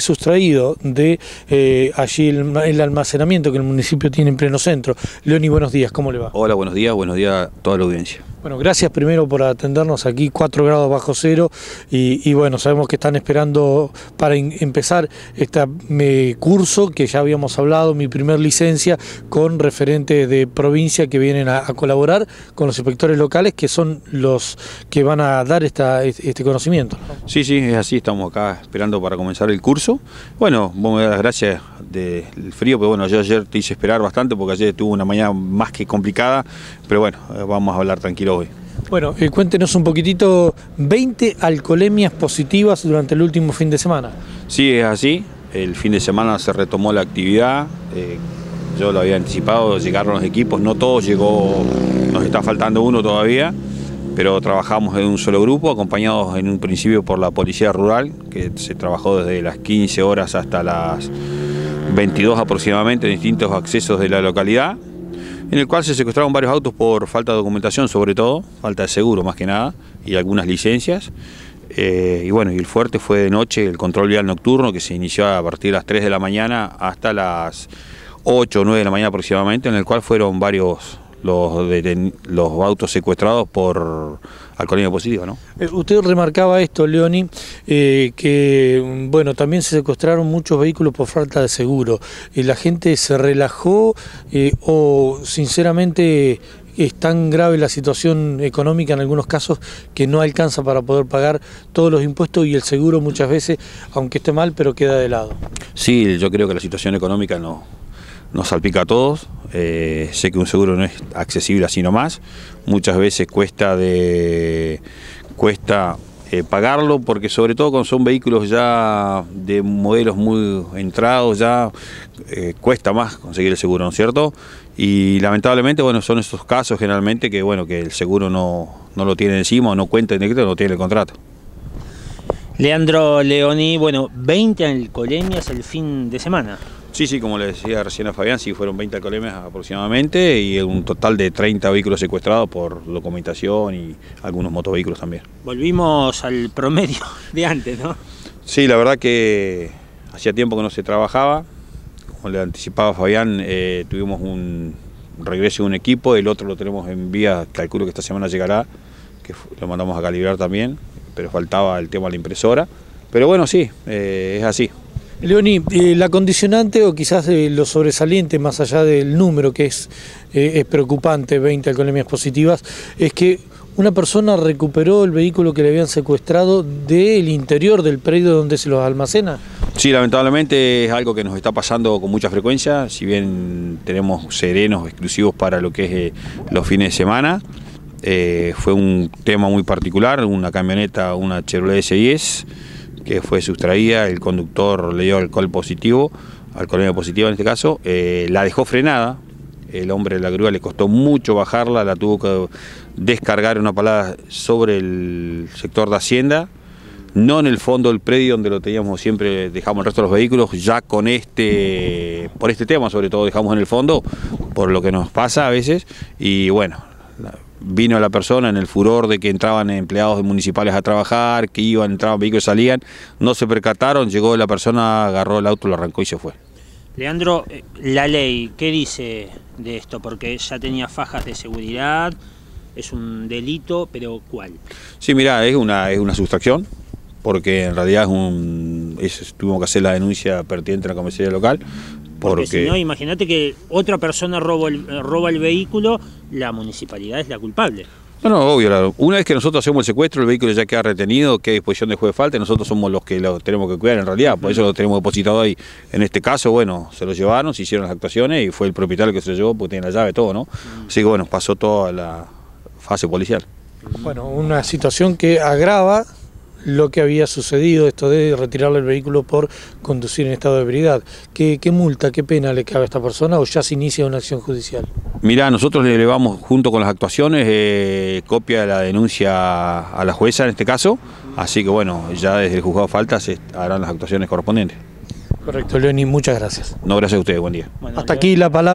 sustraído de eh, allí el, el, almacenamiento que el municipio tiene en pleno centro. Leoni, buenos días, ¿cómo le va? Hola, buenos días, buenos días a toda la audiencia. Bueno, gracias primero por atendernos aquí, 4 grados bajo cero, y, bueno, sabemos que están esperando para empezar este curso que ya habíamos hablado, mi primer licencia, con referentes de provincia que vienen a, colaborar con los inspectores locales, que son los que van a dar esta, este conocimiento. Sí, sí, es así, estamos acá esperando para comenzar el curso. Bueno, vos me das gracias del frío, pero bueno, yo ayer te hice esperar bastante porque ayer tuve una mañana más que complicada, pero bueno, vamos a hablar tranquilo hoy. Bueno, eh, cuéntenos un poquitito, 20 alcoholemias positivas durante el último fin de semana. Sí, es así, el fin de semana se retomó la actividad, eh, yo lo había anticipado, llegaron los equipos, no todos llegó, nos está faltando uno todavía, pero trabajamos en un solo grupo, acompañados en un principio por la Policía Rural, que se trabajó desde las 15 horas hasta las 22 aproximadamente en distintos accesos de la localidad, en el cual se secuestraron varios autos por falta de documentación sobre todo, falta de seguro más que nada, y algunas licencias. Eh, y bueno, y el fuerte fue de noche, el control vial nocturno, que se inició a partir de las 3 de la mañana hasta las 8 o 9 de la mañana aproximadamente, en el cual fueron varios los, los autos secuestrados por alcoholemia positiva. ¿no? Eh, usted remarcaba esto, Leoni, eh, que bueno, también se secuestraron muchos vehículos por falta de seguro. Eh, ¿La gente se relajó eh, o sinceramente es tan grave la situación económica en algunos casos que no alcanza para poder pagar todos los impuestos y el seguro muchas veces, aunque esté mal, pero queda de lado? Sí, yo creo que la situación económica no, nos salpica a todos. Eh, sé que un seguro no es accesible así nomás. Muchas veces cuesta de cuesta eh, pagarlo porque sobre todo cuando son vehículos ya de modelos muy entrados ya eh, cuesta más conseguir el seguro, ¿no es cierto? Y lamentablemente, bueno, son estos casos generalmente que bueno, que el seguro no, no lo tiene encima o no cuenta en directo, no tiene el contrato. Leandro Leoni, bueno, 20 alcoholemias el fin de semana. Sí, sí, como le decía recién a Fabián, sí fueron 20 alcoholemias aproximadamente y un total de 30 vehículos secuestrados por documentación y algunos motovehículos también. Volvimos al promedio de antes, ¿no? Sí, la verdad que hacía tiempo que no se trabajaba. Como le anticipaba Fabián, eh, tuvimos un regreso de un equipo, el otro lo tenemos en vía, calculo que esta semana llegará, que lo mandamos a calibrar también, pero faltaba el tema de la impresora. Pero bueno, sí, eh, es así. Leoni, eh, la condicionante o quizás eh, lo sobresaliente, más allá del número que es, eh, es preocupante, 20 alcoholemias positivas, es que una persona recuperó el vehículo que le habían secuestrado del interior del predio donde se los almacena. Sí, lamentablemente es algo que nos está pasando con mucha frecuencia, si bien tenemos serenos exclusivos para lo que es eh, los fines de semana. Eh, fue un tema muy particular, una camioneta, una Chevrolet S10, que fue sustraída, el conductor le dio alcohol positivo, alcoholemia positiva en este caso, eh, la dejó frenada, el hombre de la grúa le costó mucho bajarla, la tuvo que descargar una palada sobre el sector de Hacienda, no en el fondo del predio donde lo teníamos siempre, dejamos el resto de los vehículos, ya con este, por este tema sobre todo dejamos en el fondo, por lo que nos pasa a veces, y bueno, vino la persona en el furor de que entraban empleados municipales a trabajar, que iban, entraban vehículos, salían, no se percataron, llegó la persona, agarró el auto, lo arrancó y se fue. Leandro, eh, la ley, ¿qué dice de esto? Porque ya tenía fajas de seguridad, es un delito, pero ¿cuál? Sí, mira, es una, es una sustracción, porque en realidad es un, es, tuvimos que hacer la denuncia pertinente en la comisaría local, porque, porque si no, imagínate que otra persona roba el, roba el vehículo, la municipalidad es la culpable. No, no, obvio. Una vez que nosotros hacemos el secuestro, el vehículo ya queda retenido, qué disposición de juez falta, nosotros somos los que lo tenemos que cuidar en realidad, por eso lo tenemos depositado ahí. En este caso, bueno, se lo llevaron, se hicieron las actuaciones y fue el propietario que se lo llevó porque tiene la llave, todo, ¿no? Así que bueno, pasó toda la fase policial. Bueno, una situación que agrava lo que había sucedido, esto de retirarle el vehículo por conducir en estado de ebriedad. ¿Qué, qué multa, qué pena le cabe a esta persona o ya se inicia una acción judicial? Mirá, nosotros le elevamos junto con las actuaciones eh, copia de la denuncia a la jueza en este caso, así que bueno, ya desde el juzgado de falta se harán las actuaciones correspondientes. Correcto, Leoni, muchas gracias. No, gracias a ustedes, buen día. Bueno, Hasta aquí la palabra.